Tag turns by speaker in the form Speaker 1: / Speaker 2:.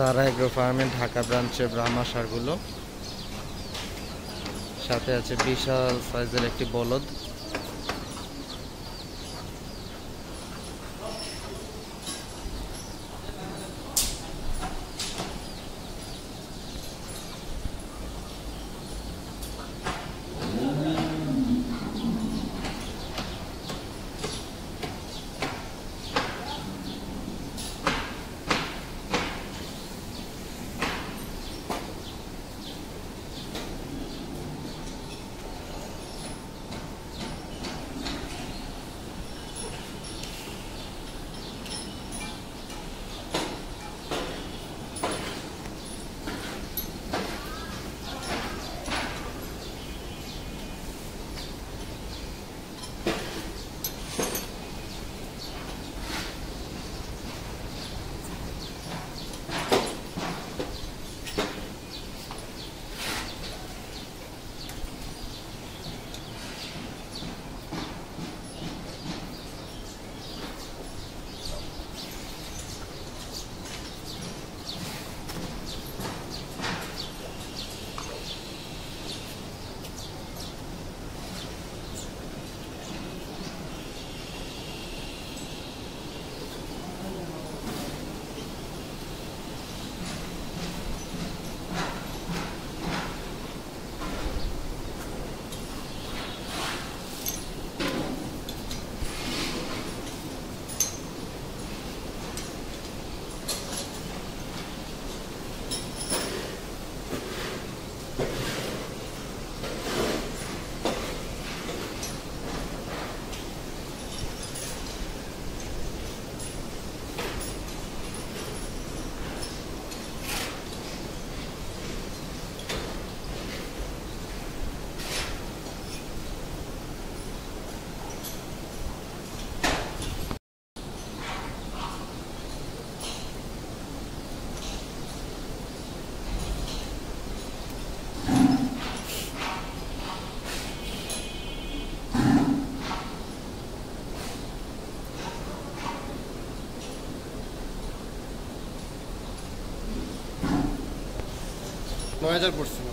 Speaker 1: সারা agro ফার্মের ঢাকা ব্রাঞ্চের ব্রাহ্মা সারগুলো। সাথে আছে বিশাল সাইজের একটি বলদ। নয় হাজার পড়ছিল